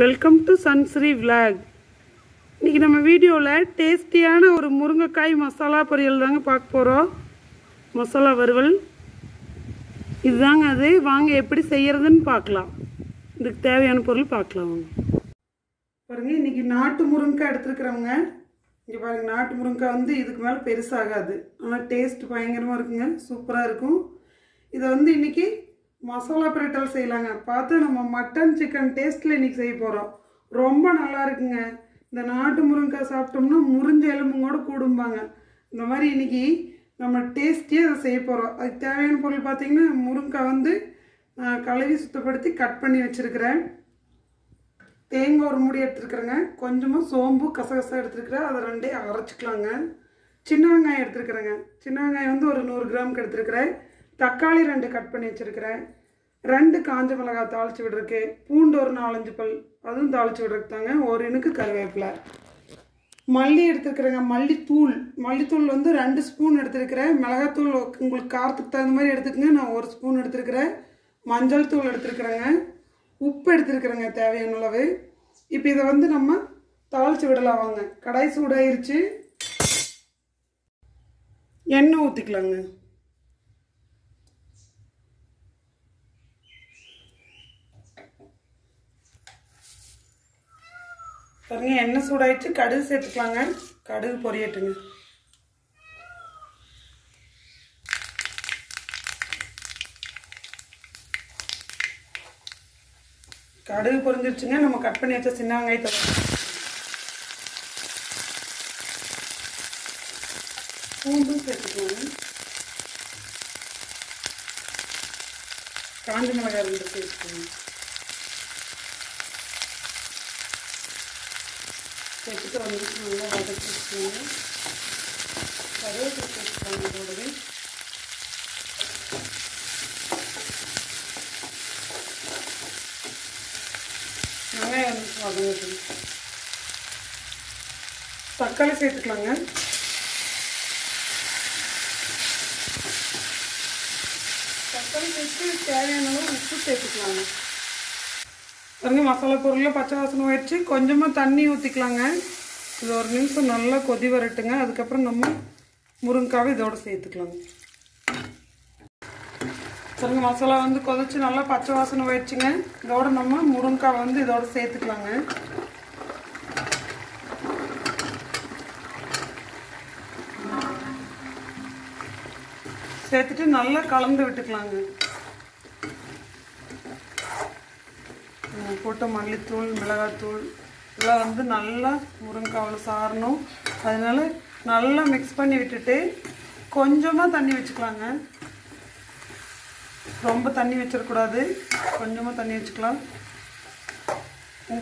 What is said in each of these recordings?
Welcome to சன்ஸ்ரீ vlog இன்றைக்கி நம்ம வீடியோவில் டேஸ்டியான ஒரு முருங்கைக்காய் மசாலா பொரியல் தாங்க பார்க்க போகிறோம் மசாலா வறுவல். இதுதாங்க அது. வாங்க எப்படி செய்கிறதுன்னு பார்க்கலாம். இதுக்கு தேவையான பொருள் பார்க்கலாம் வாங்க. பாருங்க இன்றைக்கி நாட்டு முருங்கைக்காய் எடுத்துருக்குறவங்க. இங்கே பாருங்க நாட்டு முருங்கைக்காய் வந்து இதுக்கு மேலே பெருசாகாது. ஆனால் டேஸ்ட் பயங்கரமாக இருக்குங்க. சூப்பராக இருக்கும். இதை வந்து இன்றைக்கி மசாலா பிரட்டல் செய்யலாங்க. பார்த்து நம்ம மட்டன் சிக்கன் டேஸ்ட்டில் இன்றைக்கி செய்ய போகிறோம் ரொம்ப நல்லா இருக்குங்க. இந்த நாட்டு முருங்கைக்காய் சாப்பிட்டோம்னா முறிஞ்ச எலும்புங்கூட கூடும்பாங்க. இந்த மாதிரி இன்றைக்கி நம்ம டேஸ்டியாக அதை செய்ய போகிறோம் அதுக்கு தேவையான பொருள் பார்த்திங்கன்னா முருங்கைக்காய் வந்து ஆஹ், கழுவி சுத்தப்படுத்தி கட் பண்ணி வச்சுருக்கிறேன். தேங்காய் ஒரு மூடி எடுத்துருக்குறேங்க. கொஞ்சமாக சோம்பு கசகசா எடுத்துருக்குறேன். அதை ரெண்டையும் அரைச்சிக்கலாங்க. சின்ன வெங்காயம் எடுத்துருக்குறேங்க. சின்ன வெங்காயம் வந்து ஒரு நூறு கிராமுக்கு எடுத்துருக்குறேன். தக்காளி ரெண்டு கட் பண்ணி வச்சுருக்கிறேன். ரெண்டு காஞ்ச மிளகாய் தாளித்து விடுறக்கு பூண்டு ஒரு நாலஞ்சு பல் அதுவும் தாளித்து விடுறதுக்கு தாங்க ஒரு இனுக்கு கருவேப்பிலை. மல்லி எடுத்துருக்குறேங்க மல்லித்தூள். மல்லித்தூள் வந்து ரெண்டு ஸ்பூன் எடுத்துருக்கிறேன். மிளகாத்தூள் உங்களுக்கு காரத்துக்கு தகுந்த மாதிரி எடுத்துக்கங்க. நான் ஒரு ஸ்பூன் எடுத்துருக்கிறேன். மஞ்சள் தூள் எடுத்துருக்குறேங்க. உப்பு எடுத்துருக்குறேங்க தேவையான அளவு. இப்போ இதை வந்து நம்ம தாளித்து விடலாம் வாங்க. கடாய் சூடாயிருச்சு. எண்ணெய் ஊற்றிக்கலாங்க பாருங்க எண்ணெய் சூடாயிடுச்சு கடுகு சேர்த்துக்கலாங்க. கடுகு பொரியட்டுங்க. கடுகு பொரிஞ்சிருச்சுங்க. நம்ம கட் பண்ணி வச்ச சின்ன வெங்காயத்தை பூண்டும் சேர்த்துக்கலாங்க காஞ்ச மிளகாய் ரெண்டு சேர்த்துக்கோங்க. சேர்த்துட்டு வந்து நல்லா வதக்கி வச்சுக்கோங்க கருவேப்பிலை சேர்த்துக்கோங்க இதோடவே வெங்காயம் வந்து வதங்கட்டும் தக்காளி சேர்த்துக்கலாங்க தக்காளி சேர்த்து தேவையான அளவு உப்பு சேர்த்துக்கலாங்க பாருங்க மசாலா பொருளில் பச்சை வாசனை ஆயிடுச்சு. கொஞ்சமாக தண்ணி ஊற்றிக்கலாங்க இது ஒரு நிமிஷம் நல்லா கொதி வரட்டுங்க. அதுக்கப்புறம் நம்ம முருங்காவை இதோட சேர்த்துக்கலாங்க பாருங்க மசாலா வந்து கொதிச்சு நல்லா பச்சை வாசனை ஆயிடுச்சுங்க. இதோட நம்ம முருங்காய் வந்து இதோட சேர்த்துக்கலாங்க. சேர்த்துட்டு நல்லா கலந்து விட்டுக்கலாங்க. போட்டு மல்லித்தூள் மிளகாத்தூள் இதெல்லாம் வந்து நல்லா முருங்கைக்காவில் சாரணும். அதனால நல்லா மிக்ஸ் பண்ணி விட்டுட்டு கொஞ்சமாக தண்ணி வச்சுக்கலாங்க. ரொம்ப தண்ணி வச்சிடக்கூடாது. கொஞ்சமாக தண்ணி வச்சுக்கலாம்.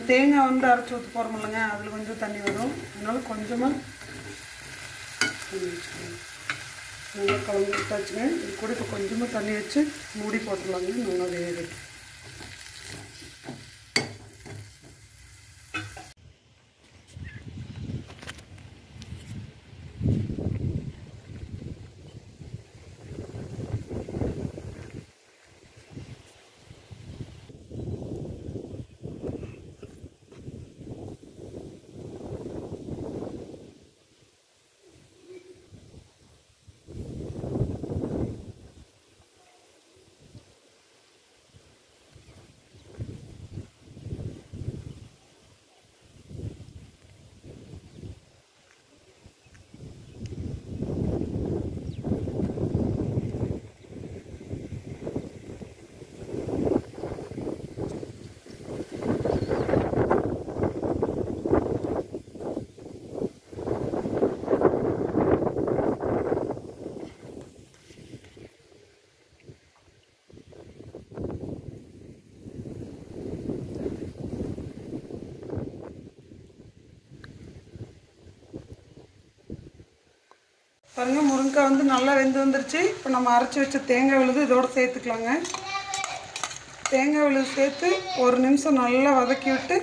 தேங்காய் வந்து அரைச்சி ஊற்ற போகிறோம் இல்லைங்க அதில் கொஞ்சம் தண்ணி வரும். அதனால் கொஞ்சமாக தண்ணி வச்சுக்கலாம். நல்லா கலந்து விட்டாச்சுங்க. இது கூட இப்போ கொஞ்சமாக தண்ணி வச்சு மூடி போட்டுடலாங்க. நல்லா வேறு பாருங்க முருங்கைக்காய் வந்து நல்லா வெந்து வந்துருச்சு. இப்போ நம்ம அரைச்சி வச்ச தேங்காய் விழுது இதோடு சேர்த்துக்கலாங்க. தேங்காய் விழுது சேர்த்து ஒரு நிமிஷம் நல்லா வதக்கி விட்டு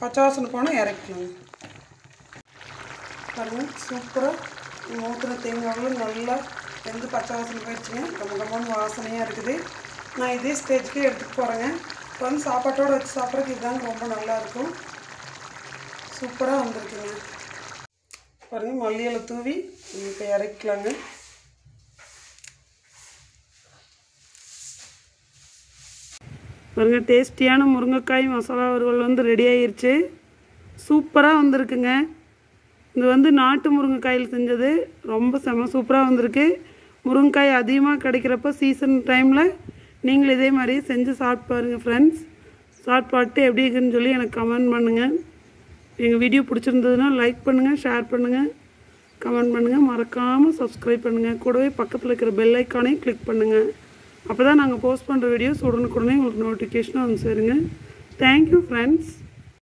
பச்சை வாசனை போனால் இறக்கிக்கலாங்க. பாருங்க சூப்பராக ஊற்றுன தேங்காய் விழு நல்லா வெந்து பச்சை வாசனை போயிடுச்சுங்க. ரொம்ப ரொம்ப வாசனையாக இருக்குது. நான் இதே ஸ்டேஜ்க்கே எடுத்துகிட்டு போகிறேங்க இப்போ வந்து சாப்பாட்டோடு வச்சு சாப்பிட்றதுக்கு இதுதாங்க ரொம்ப நல்லாயிருக்கும் சூப்பராக வந்திருக்குங்க. பாருங்கள் மல்லியில தூவி இப்போ இறக்கலாங்க. பாருங்கள் டேஸ்டியான முருங்கைக்காய் மசாலா வறுவல் வந்து ரெடி ஆகிருச்சு சூப்பராக வந்திருக்குங்க. இது வந்து நாட்டு முருங்கைக்காயில் செஞ்சது. ரொம்ப செம சூப்பராக வந்திருக்கு. முருங்கைக்காய் அதிகமாக கிடைக்கிறப்ப சீசன் டைமில் நீங்களும் இதே மாதிரி செஞ்சு சாப்பிட்டு பாருங்கள் ஃப்ரெண்ட்ஸ் சாப்பிட்டு எப்படி இருக்குன்னு சொல்லி எனக்கு கமெண்ட் பண்ணுங்கள் எங்கள் வீடியோ பிடிச்சிருந்ததுன்னா லைக் பண்ணுங்கள் ஷேர் பண்ணுங்கள் கமெண்ட் பண்ணுங்கள் மறக்காமல் சப்ஸ்கிரைப் பண்ணுங்கள் கூடவே பக்கத்தில் இருக்கிற பெல் ஐக்கானையும் கிளிக் பண்ணுங்கள் அப்போ தான் நாங்கள் போஸ்ட் பண்ணுற வீடியோஸ் உடனுக்குடனே உங்களுக்கு நோட்டிஃபிகேஷனாக வந்து சேருங்க. Thank you friends